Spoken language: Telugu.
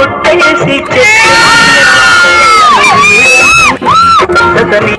ఒట్టేసి చెప్పని